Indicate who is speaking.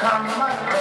Speaker 1: come on.